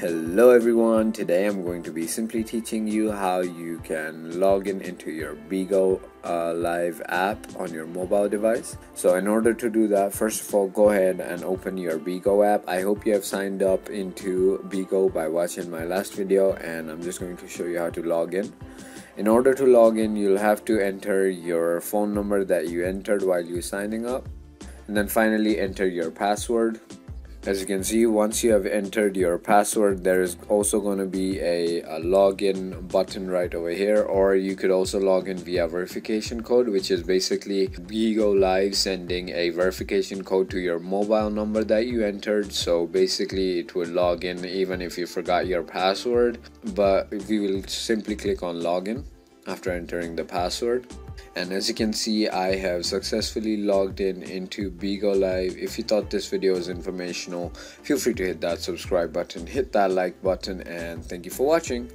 Hello everyone, today I'm going to be simply teaching you how you can log in into your Bigo uh, Live app on your mobile device. So in order to do that, first of all, go ahead and open your Bigo app. I hope you have signed up into Bigo by watching my last video and I'm just going to show you how to log in. In order to log in, you'll have to enter your phone number that you entered while you signing up and then finally enter your password as you can see once you have entered your password there is also going to be a, a, login button right over here or you could also log in via verification code which is basically Bigo Live sending a verification code to your mobile number that you entered. So basically it will log in even if you forgot your password but we will simply click on login after entering the password and as you can see I have successfully logged in into Bigo Live. If you thought this video was informational feel free to hit that subscribe button hit that like button and thank you for watching